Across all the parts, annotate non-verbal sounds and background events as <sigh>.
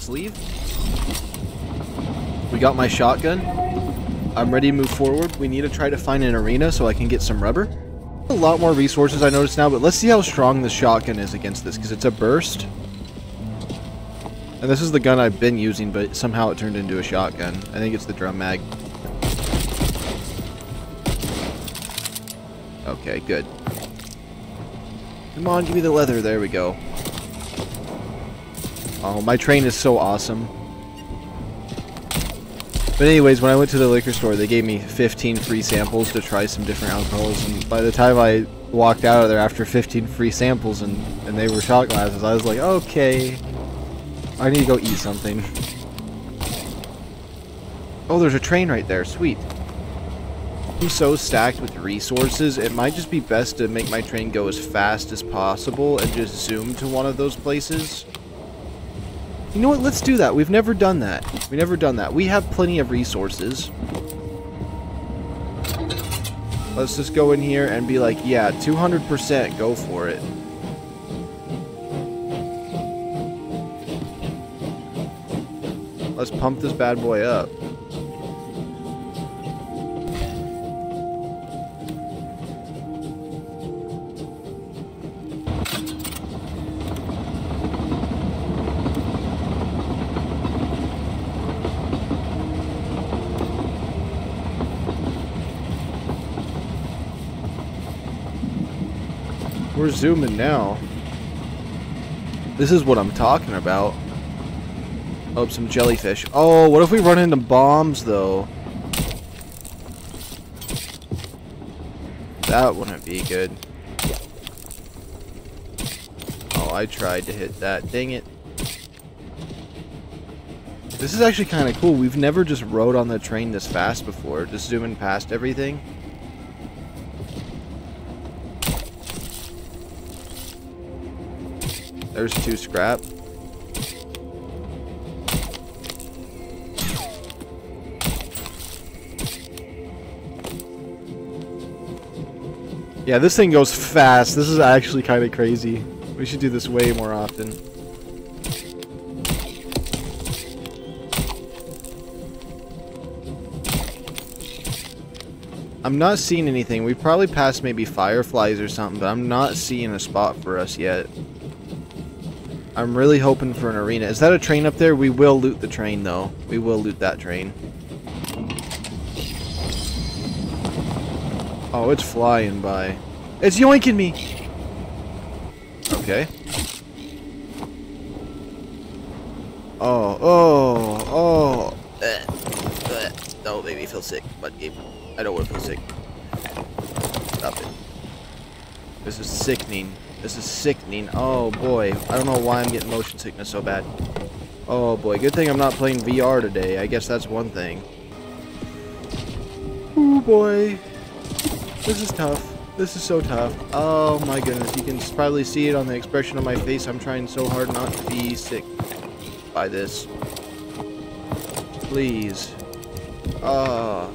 Let's leave. We got my shotgun. I'm ready to move forward. We need to try to find an arena so I can get some rubber. A lot more resources I notice now, but let's see how strong the shotgun is against this, because it's a burst. And this is the gun I've been using, but somehow it turned into a shotgun. I think it's the drum mag. Okay, good. Come on, give me the leather. There we go. Oh, my train is so awesome. But anyways, when I went to the liquor store, they gave me 15 free samples to try some different alcohols, and by the time I walked out of there after 15 free samples and, and they were shot glasses, I was like, okay, I need to go eat something. Oh, there's a train right there, sweet. I'm so stacked with resources, it might just be best to make my train go as fast as possible and just zoom to one of those places. You know what? Let's do that. We've never done that. We've never done that. We have plenty of resources. Let's just go in here and be like, yeah, 200% go for it. Let's pump this bad boy up. We're zooming now. This is what I'm talking about. Oh, some jellyfish. Oh, what if we run into bombs, though? That wouldn't be good. Oh, I tried to hit that. Dang it. This is actually kind of cool. We've never just rode on the train this fast before. Just zooming past everything. There's two scrap. Yeah, this thing goes fast. This is actually kind of crazy. We should do this way more often. I'm not seeing anything. We probably passed maybe fireflies or something, but I'm not seeing a spot for us yet. I'm really hoping for an arena. Is that a train up there? We will loot the train, though. We will loot that train. Oh, it's flying by. It's yoinking me! Okay. Oh, oh, oh. Ugh. Ugh. Don't make me feel sick, but I don't want to feel sick. Stop it. This is sickening. This is sickening. Oh boy. I don't know why I'm getting motion sickness so bad. Oh boy. Good thing I'm not playing VR today. I guess that's one thing. Oh boy. This is tough. This is so tough. Oh my goodness. You can probably see it on the expression on my face. I'm trying so hard not to be sick by this. Please. Ah.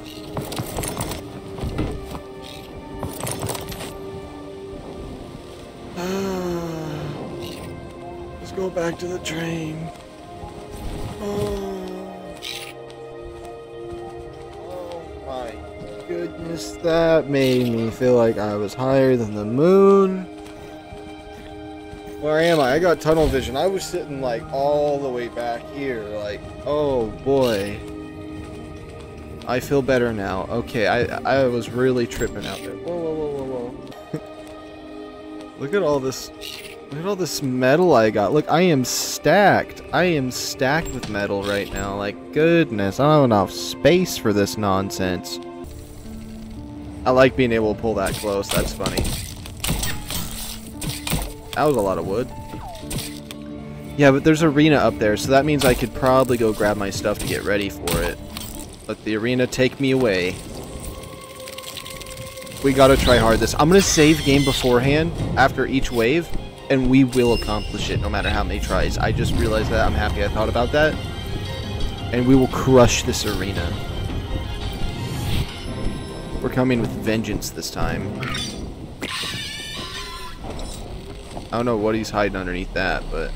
Go back to the train. Oh. oh my goodness, that made me feel like I was higher than the moon. Where am I? I got tunnel vision. I was sitting like all the way back here. Like, oh boy. I feel better now. Okay, I I was really tripping out there. Whoa, whoa, whoa, whoa, whoa. <laughs> Look at all this Look at all this metal I got. Look, I am stacked. I am stacked with metal right now. Like, goodness, I don't have enough space for this nonsense. I like being able to pull that close. That's funny. That was a lot of wood. Yeah, but there's arena up there, so that means I could probably go grab my stuff to get ready for it. Let the arena take me away. We gotta try hard this. I'm gonna save game beforehand after each wave, and we will accomplish it no matter how many tries. I just realized that. I'm happy I thought about that. And we will crush this arena. We're coming with vengeance this time. I don't know what he's hiding underneath that, but...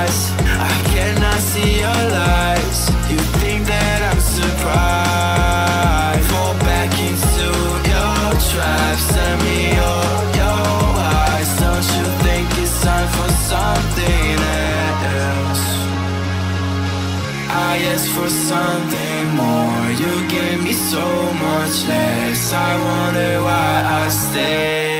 eyes. I cannot see your lights. You think that I'm surprised? Fall back into your trap. Send me your, your eyes. Don't you think it's time for something else? I ask for something more. You give me so much less. I wonder why I stayed.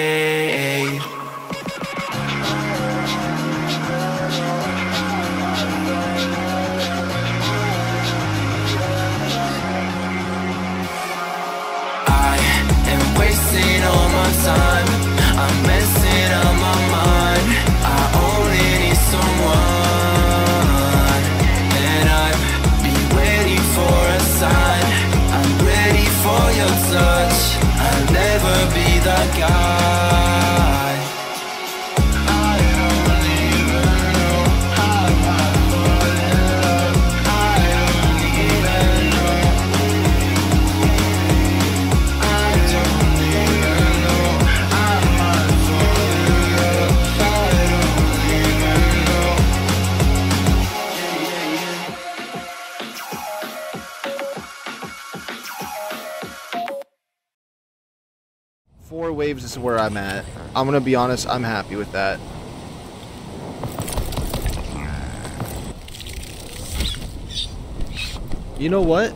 Four waves is where I'm at. I'm gonna be honest, I'm happy with that. You know what?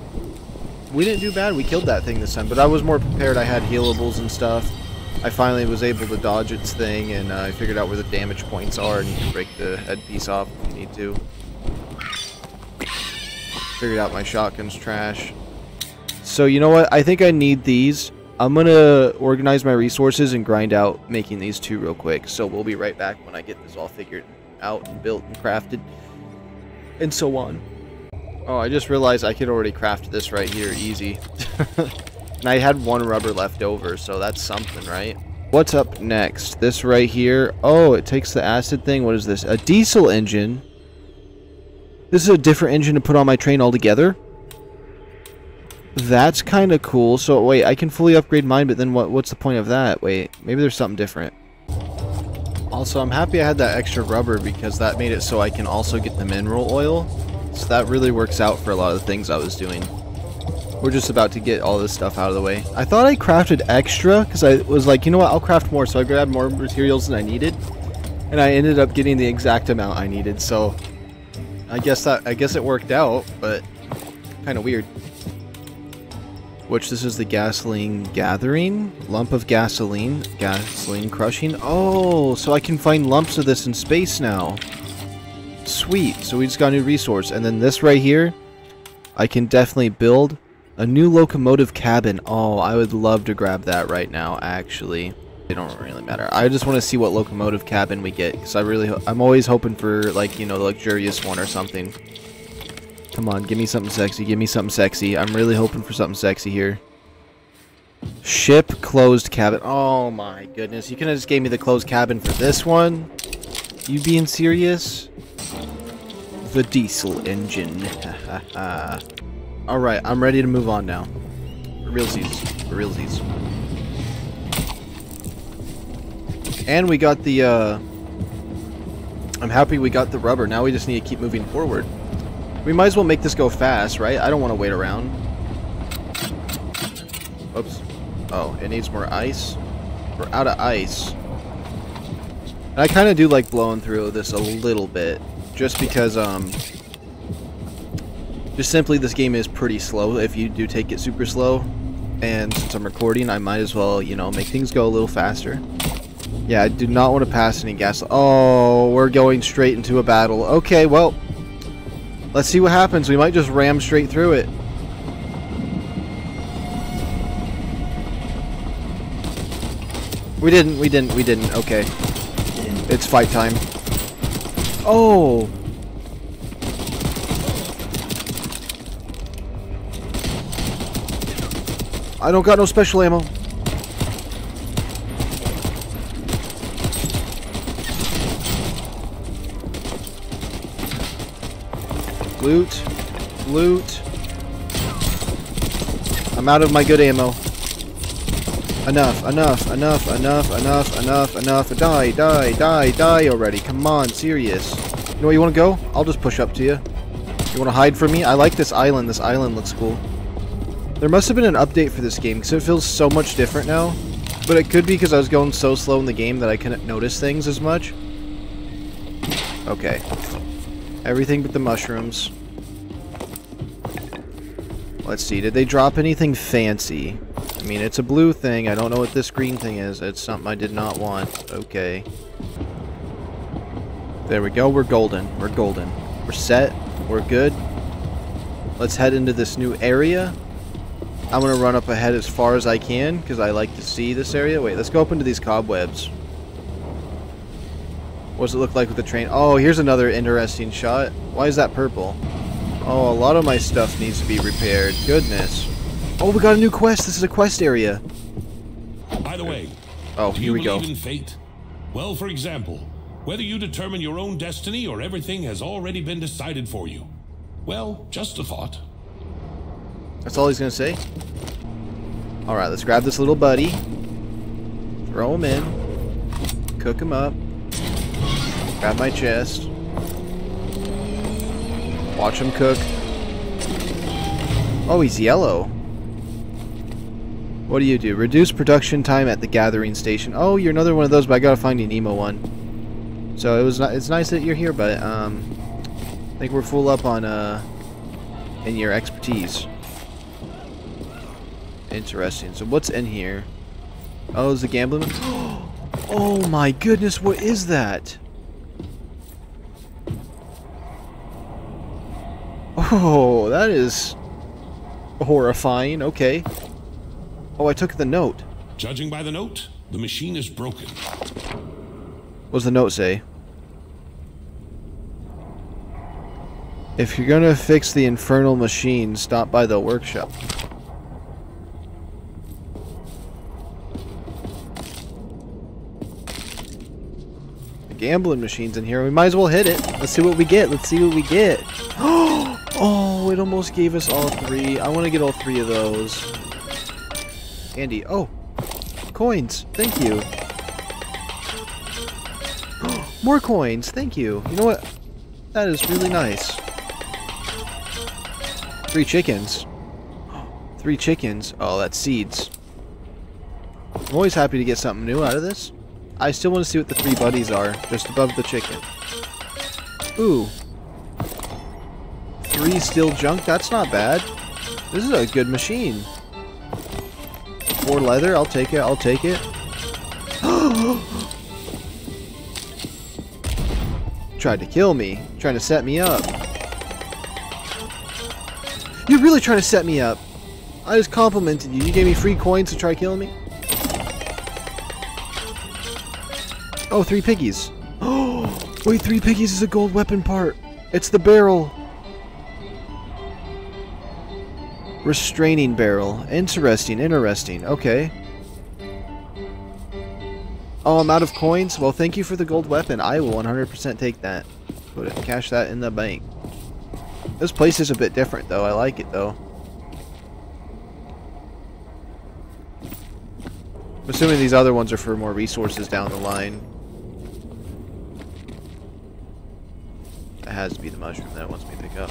We didn't do bad. We killed that thing this time, but I was more prepared. I had healables and stuff. I finally was able to dodge its thing, and uh, I figured out where the damage points are, and you can break the headpiece off if you need to. Figured out my shotgun's trash. So you know what? I think I need these. I'm gonna organize my resources and grind out making these two real quick. So we'll be right back when I get this all figured out and built and crafted. And so on. Oh, I just realized I could already craft this right here easy. <laughs> and I had one rubber left over, so that's something, right? What's up next? This right here. Oh, it takes the acid thing. What is this? A diesel engine. This is a different engine to put on my train altogether. That's kind of cool. So wait, I can fully upgrade mine, but then what? What's the point of that? Wait, maybe there's something different. Also, I'm happy I had that extra rubber because that made it so I can also get the mineral oil. So that really works out for a lot of the things I was doing. We're just about to get all this stuff out of the way. I thought I crafted extra because I was like, you know what, I'll craft more. So I grabbed more materials than I needed, and I ended up getting the exact amount I needed. So I guess that I guess it worked out, but kind of weird. Which this is the gasoline gathering lump of gasoline, gasoline crushing. Oh, so I can find lumps of this in space now. Sweet. So we just got a new resource, and then this right here, I can definitely build a new locomotive cabin. Oh, I would love to grab that right now. Actually, it don't really matter. I just want to see what locomotive cabin we get, because I really, I'm always hoping for like you know the luxurious one or something. Come on, give me something sexy. Give me something sexy. I'm really hoping for something sexy here. Ship closed cabin. Oh my goodness. You could have just gave me the closed cabin for this one. You being serious? The diesel engine. <laughs> Alright, I'm ready to move on now. For realsies. For realsies. And we got the, uh... I'm happy we got the rubber. Now we just need to keep moving forward. We might as well make this go fast, right? I don't want to wait around. Oops. Oh, it needs more ice. We're out of ice. And I kind of do like blowing through this a little bit. Just because, um... Just simply, this game is pretty slow if you do take it super slow. And since I'm recording, I might as well, you know, make things go a little faster. Yeah, I do not want to pass any gas. Oh, we're going straight into a battle. Okay, well... Let's see what happens. We might just ram straight through it. We didn't, we didn't, we didn't. Okay. It's fight time. Oh! I don't got no special ammo. Loot. Loot. I'm out of my good ammo. Enough, enough, enough, enough, enough, enough, enough. Die, die, die, die already. Come on, serious. You know where you want to go? I'll just push up to you. You want to hide from me? I like this island. This island looks cool. There must have been an update for this game because it feels so much different now. But it could be because I was going so slow in the game that I couldn't notice things as much. Okay. Everything but the mushrooms. Let's see, did they drop anything fancy? I mean, it's a blue thing. I don't know what this green thing is. It's something I did not want. Okay. There we go. We're golden. We're golden. We're set. We're good. Let's head into this new area. I'm going to run up ahead as far as I can because I like to see this area. Wait, let's go up into these cobwebs. What does it look like with the train? Oh, here's another interesting shot. Why is that purple? Oh, a lot of my stuff needs to be repaired. Goodness. Oh, we got a new quest. This is a quest area. By the way, Oh, do here you we go. believe in fate? Well, for example, whether you determine your own destiny or everything has already been decided for you. Well, just a thought. That's all he's going to say? Alright, let's grab this little buddy. Throw him in. Cook him up. Grab my chest. Watch him cook. Oh, he's yellow. What do you do? Reduce production time at the gathering station. Oh, you're another one of those, but I gotta find an emo one. So it was. It's nice that you're here, but um, I think we're full up on uh, in your expertise. Interesting. So what's in here? Oh, is the gambling? <gasps> Oh my goodness! What is that? Oh, that is horrifying. Okay. Oh, I took the note. Judging by the note, the machine is broken. What does the note say? If you're gonna fix the infernal machine, stop by the workshop. The gambling machine's in here. We might as well hit it. Let's see what we get. Let's see what we get. <gasps> Oh, Oh, it almost gave us all three. I want to get all three of those. Andy. Oh, coins. Thank you. <gasps> More coins, thank you. You know what? That is really nice. Three chickens. <gasps> Three chickens. Oh, that's seeds. I'm always happy to get something new out of this. I still want to see what the three buddies are, just above the chicken. Ooh. Three steel junk, that's not bad. This is a good machine. Four leather, I'll take it, I'll take it. <gasps> tried to kill me, trying to set me up. You're really trying to set me up. I just complimented you. You gave me free coins to try killing me. Oh, three piggies. Oh, <gasps> wait, three piggies is a gold weapon part. It's the barrel. Restraining barrel. Interesting, interesting. Okay. Oh, I'm out of coins? Well, thank you for the gold weapon. I will 100% take that. Put it, cash that in the bank. This place is a bit different, though. I like it, though. I'm assuming these other ones are for more resources down the line. That has to be the mushroom that wants me to pick up.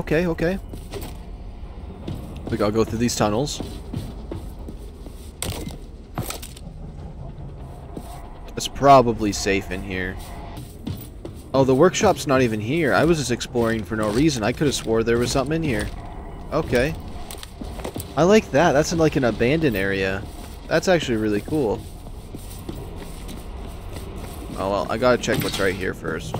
Okay, okay. We gotta go through these tunnels. It's probably safe in here. Oh, the workshop's not even here. I was just exploring for no reason. I could have swore there was something in here. Okay. I like that. That's in like an abandoned area. That's actually really cool. Oh well, I gotta check what's right here first.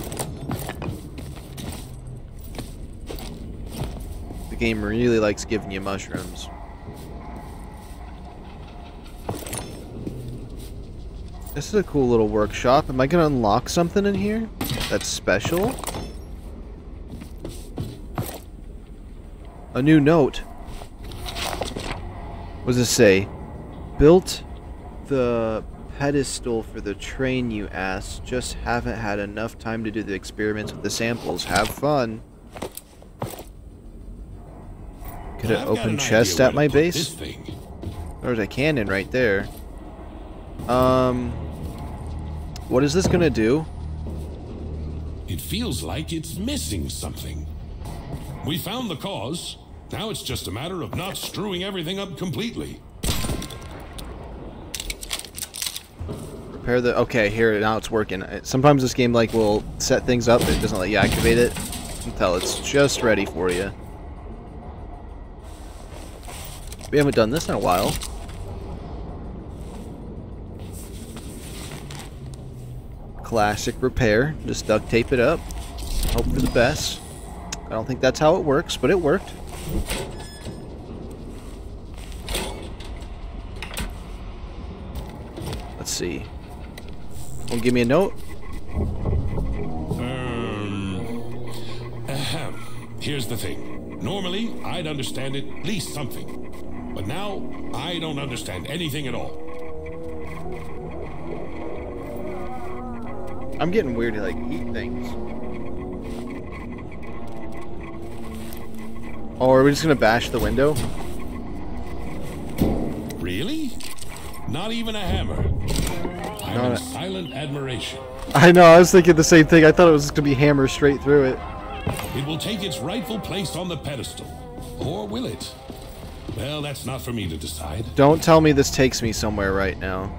Game really likes giving you mushrooms. This is a cool little workshop. Am I gonna unlock something in here that's special? A new note. What does it say? Built the pedestal for the train, you ask. Just haven't had enough time to do the experiments with the samples. Have fun. Could I've open chest at my base? There's a cannon right there. Um, what is this gonna do? It feels like it's missing something. We found the cause. Now it's just a matter of not screwing everything up completely. Repair the. Okay, here now it's working. Uh, Sometimes this game like will set things up, but it doesn't let you activate it until it's just ready for you. We haven't done this in a while. Classic repair. Just duct tape it up. Hope for the best. I don't think that's how it works, but it worked. Let's see. Won't give me a note. Um. Here's the thing. Normally, I'd understand at least something. Now, I don't understand anything at all. I'm getting weird to like eat things. Oh, are we just gonna bash the window? Really? Not even a hammer. I'm Not in a- silent admiration. I know, I was thinking the same thing. I thought it was gonna be hammer straight through it. It will take its rightful place on the pedestal. Or will it? Well, that's not for me to decide. Don't tell me this takes me somewhere right now.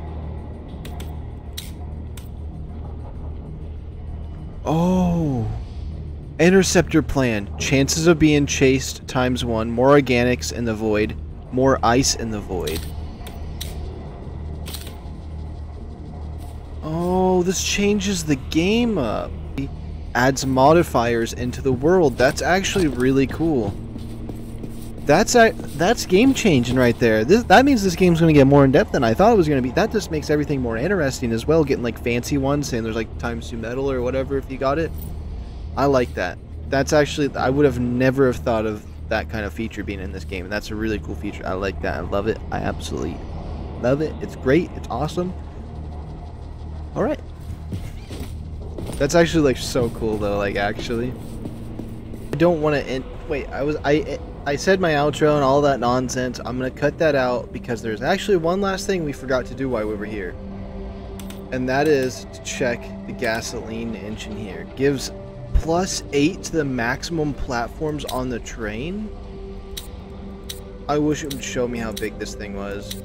Oh. Interceptor plan. Chances of being chased times one. More organics in the void. More ice in the void. Oh, this changes the game up. Adds modifiers into the world. That's actually really cool. That's a, that's game changing right there. This that means this game's going to get more in depth than I thought it was going to be. That just makes everything more interesting as well. Getting like fancy ones, saying there's like times two metal or whatever if you got it. I like that. That's actually I would have never have thought of that kind of feature being in this game. That's a really cool feature. I like that. I love it. I absolutely love it. It's great. It's awesome. All right. That's actually like so cool though. Like actually, I don't want to end. Wait, I was I I said my outro and all that nonsense. I'm gonna cut that out because there's actually one last thing we forgot to do while we were here, and that is to check the gasoline engine here. Gives plus eight to the maximum platforms on the train. I wish it would show me how big this thing was.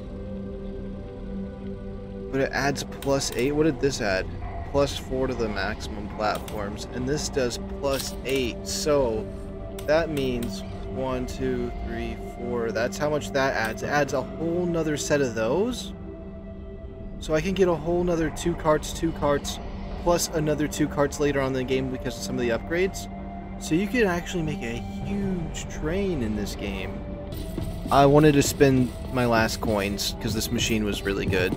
But it adds plus 8. What did this add? Plus 4 to the maximum platforms. And this does plus 8. So that means one, two, three, four. That's how much that adds. It adds a whole nother set of those. So I can get a whole nother two carts, two carts, plus another two carts later on in the game because of some of the upgrades. So you can actually make a huge train in this game. I wanted to spend my last coins because this machine was really good.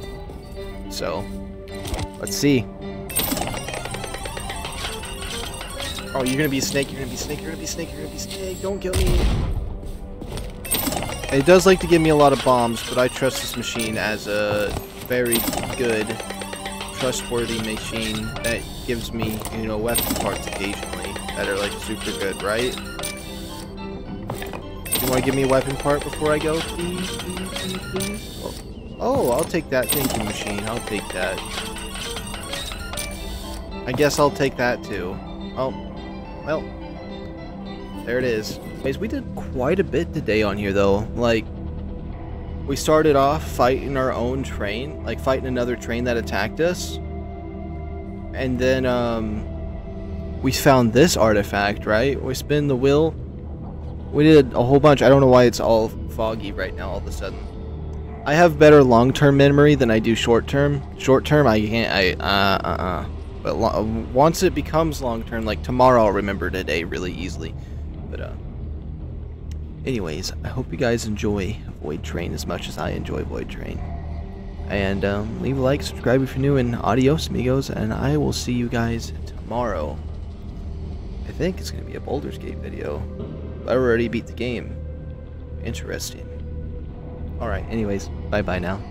So, let's see. Oh, you're gonna be a snake, you're gonna be a snake, you're gonna be a snake, you're gonna be a snake, don't kill me. It does like to give me a lot of bombs, but I trust this machine as a very good, trustworthy machine that gives me, you know, weapon parts occasionally that are like super good, right? You wanna give me a weapon part before I go, please, please, please? Oh. Oh, I'll take that thank you machine. I'll take that. I guess I'll take that too. Oh, well, there it is. Guys, we did quite a bit today on here though. Like, we started off fighting our own train, like fighting another train that attacked us. And then, um, we found this artifact, right? We spin the wheel. We did a whole bunch. I don't know why it's all foggy right now all of a sudden. I have better long-term memory than I do short-term. Short-term, I can't. I uh uh uh. But once it becomes long-term, like tomorrow, I'll remember today really easily. But uh. Anyways, I hope you guys enjoy Void Train as much as I enjoy Void Train. And um, leave a like, subscribe if you're new, and adios, amigos. And I will see you guys tomorrow. I think it's gonna be a Baldur's Gate video. I already beat the game. Interesting. Alright, anyways, bye bye now.